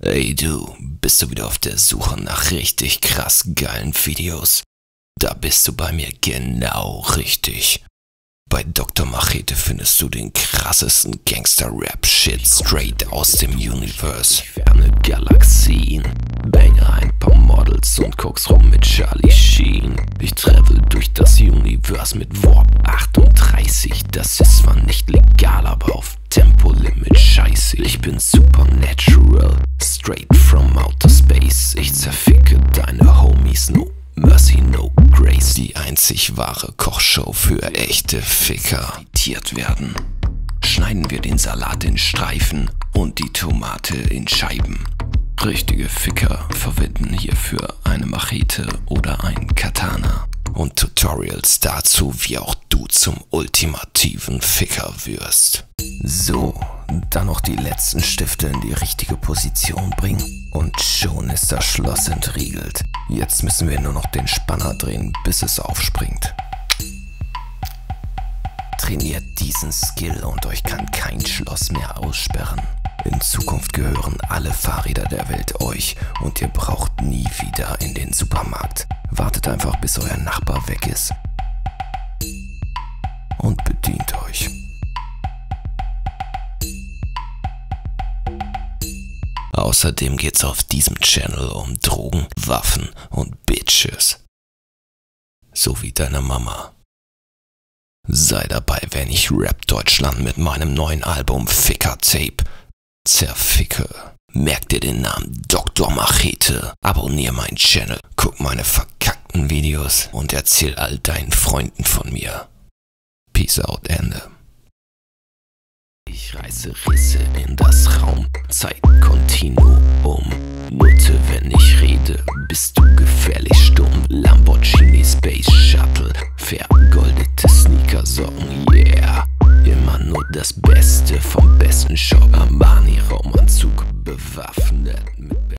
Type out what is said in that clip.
Ey du, bist du wieder auf der Suche nach richtig krass geilen Videos? Da bist du bei mir genau richtig. Bei Dr. Machete findest du den krassesten Gangster-Rap-Shit straight aus dem Universe. Ferne Galaxien, banger ein paar Models und guckst rum mit Charlie Sheen. Ich travel durch das Universe mit Warp 38, das ist zwar nicht legal, aber auf Tempolimit scheiße. Ich bin supernatural, straight from outer space. Ich zerficke deine Homies, no mercy, no grace. Die einzig wahre Kochshow für echte Ficker. Tiert werden. Schneiden wir den Salat in Streifen und die Tomate in Scheiben. Richtige Ficker verwenden hierfür eine Machete oder ein Katana. Und Tutorials dazu, wie auch du zum ultimativen Ficker wirst. So, dann noch die letzten Stifte in die richtige Position bringen. Und schon ist das Schloss entriegelt. Jetzt müssen wir nur noch den Spanner drehen, bis es aufspringt. Trainiert diesen Skill und euch kann kein Schloss mehr aussperren. In Zukunft gehören alle Fahrräder der Welt euch und ihr braucht nie wieder in den Supermarkt. Wartet einfach, bis euer Nachbar weg ist. Und bedient euch. Außerdem geht's auf diesem Channel um Drogen, Waffen und Bitches. So wie deine Mama. Sei dabei, wenn ich Rap Deutschland mit meinem neuen Album Ficker Tape zerficke. Merk dir den Namen Dr. Machete, abonnier meinen Channel, guck meine verkackten Videos und erzähl all deinen Freunden von mir. Peace out, Ende. Ich reiße Risse in das Raum, gefährlich stumm. Lamborghini Space Shuttle, vergoldete Sneakersocken, yeah. Immer nur das Beste vom besten Shop. Armani Raumanzug, bewaffnet mit